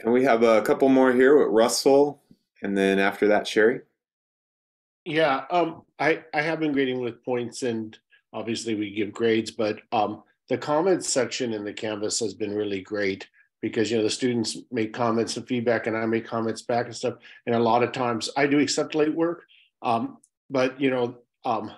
S1: And we have a couple more here with Russell, and then after that, Sherry.
S6: Yeah, um, I I have been grading with points, and obviously we give grades, but um, the comments section in the Canvas has been really great because you know the students make comments and feedback and I make comments back and stuff. And a lot of times I do accept late work. Um, but you know, um,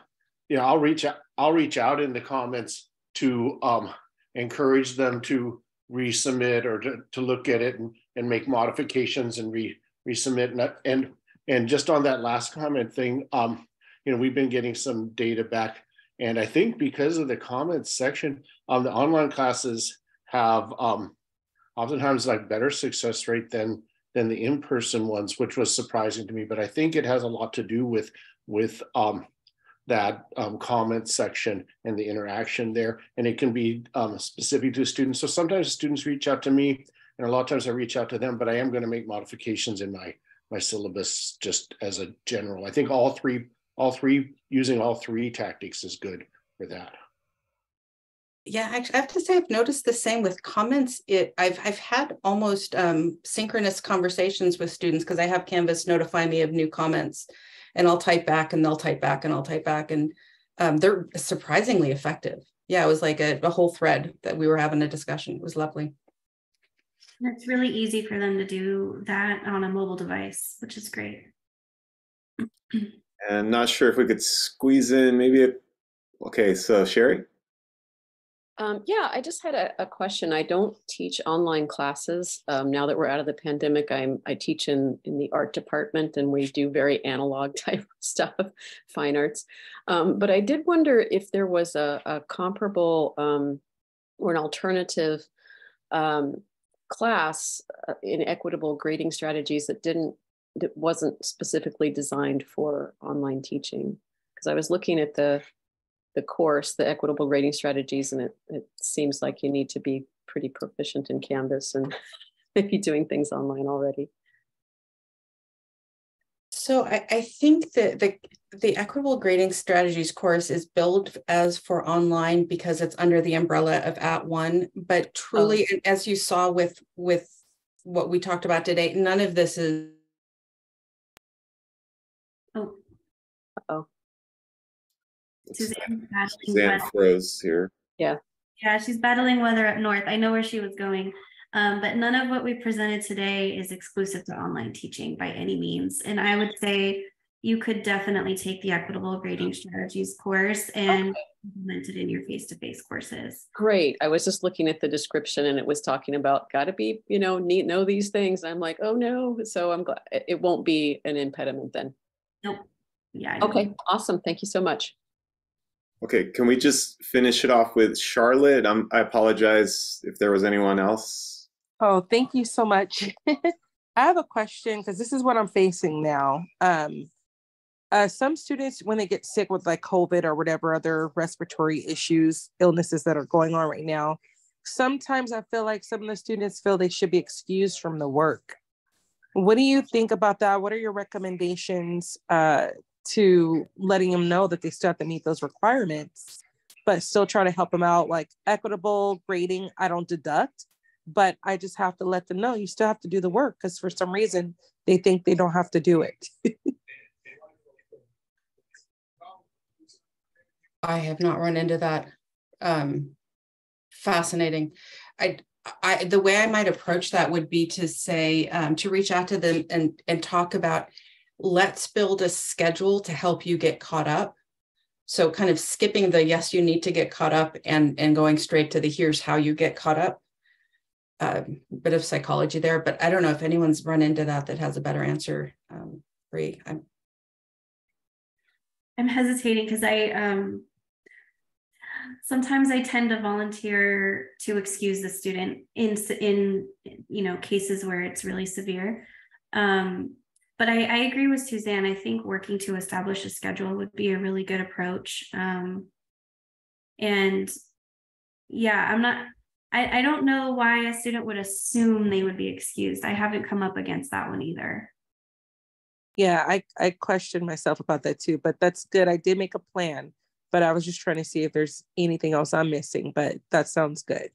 S6: you know, I'll reach out, I'll reach out in the comments to um, encourage them to resubmit or to, to look at it and, and make modifications and re resubmit and and and just on that last comment thing, um, you know, we've been getting some data back and I think because of the comments section, um, the online classes have um, oftentimes like better success rate than than the in-person ones, which was surprising to me. But I think it has a lot to do with with um, that um, comment section and the interaction there, and it can be um, specific to students. So sometimes students reach out to me, and a lot of times I reach out to them. But I am going to make modifications in my my syllabus just as a general. I think all three all three using all three tactics is good for that.
S2: Yeah actually i have to say i've noticed the same with comments. It i've i've had almost um, synchronous conversations with students because i have canvas notify me of new comments and i'll type back and they'll type back and i'll type back and um, they're surprisingly effective. Yeah it was like a, a whole thread that we were having a discussion. It was lovely.
S3: It's really easy for them to do that on a mobile device which is great <clears throat>
S1: And not sure if we could squeeze in maybe a, okay, so Sherry?
S7: Um, yeah, I just had a, a, question. I don't teach online classes. Um, now that we're out of the pandemic, I'm, I teach in, in the art department and we do very analog <laughs> type stuff, fine arts. Um, but I did wonder if there was a, a comparable um, or an alternative um, class uh, in equitable grading strategies that didn't that wasn't specifically designed for online teaching because I was looking at the the course, the equitable grading strategies, and it, it seems like you need to be pretty proficient in Canvas and <laughs> maybe doing things online already.
S2: So I, I think that the the equitable grading strategies course is billed as for online because it's under the umbrella of @ONE, but truly, oh. and as you saw with with what we talked about today, none of this is
S3: Suzanne. battling
S1: Suzanne
S3: weather.
S1: froze here.
S3: Yeah, Yeah, she's battling weather up north. I know where she was going. Um, but none of what we presented today is exclusive to online teaching by any means. And I would say you could definitely take the equitable grading strategies course and implement it in your face-to-face courses.
S7: great. I was just looking at the description and it was talking about got to be, you know, neat, know these things. I'm like, oh no. So I'm glad it it won't be an impediment then.
S3: Nope. Yeah. I don't-
S7: Okay, awesome. Thank you so much.
S1: Okay, can we just finish it off with Charlotte? I'm, I apologize if there was anyone else.
S8: Oh, thank you so much. <laughs> I have a question because this is what I'm facing now. Um, uh, some students, when they get sick with like COVID or whatever other respiratory issues, illnesses that are going on right now, sometimes I feel like some of the students feel they should be excused from the work. What do you think about that? What are your recommendations uh, to letting them know that they still have to meet those requirements, but still try to help them out? Like equitable grading, I don't deduct but I just have to let them know you still have to do the work because for some reason they think they don't have to do it. <laughs>
S2: I have not run into that. Um, fascinating. I, I, the way I might approach that would be to say, um, to reach out to them and, and talk about, let's build a schedule to help you get caught up. So kind of skipping the, yes, you need to get caught up and, and going straight to the, here's how you get caught up. A bit of psychology there, but I don't know if anyone's run into that that has a better answer. Um, I'm,
S3: I'm hesitating because I um sometimes I tend to volunteer to excuse the student in in you know cases where it's really severe. Um, but I, I agree with Suzanne. I think working to establish a schedule would be a really good approach. Um, and yeah, I'm not. I, I don't know why a student would assume they would be excused. I haven't come up against that one either.
S8: yeah, I, I questioned myself about that too, but that's good. I did make a plan, but I was just trying to see if there's anything else I'm missing, but that sounds good.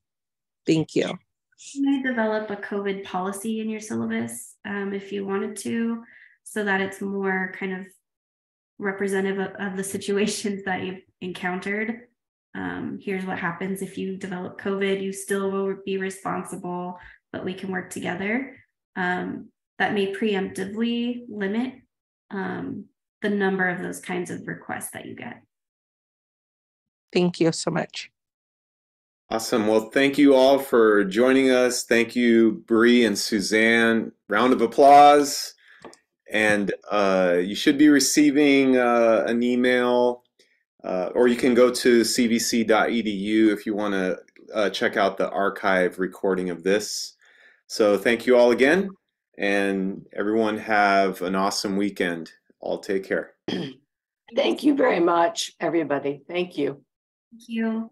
S8: Thank you.
S3: You may develop a COVID policy in your syllabus um, if you wanted to, so that it's more kind of representative of, of the situations that you've encountered. Um, here's what happens if you develop COVID, you still will be responsible, but we can work together. Um, that may preemptively limit um, the number of those kinds of requests that you get.
S8: Thank you so much.
S1: Awesome. Well, thank you all for joining us. Thank you, Bree and Suzanne. Round of applause. And uh, you should be receiving uh, an email, uh, or you can go to cvc.edu if you want to uh, check out the archive recording of this. So, thank you all again, and everyone have an awesome weekend. All take care. <clears throat>
S4: Thank you very much, everybody. Thank you.
S3: Thank you.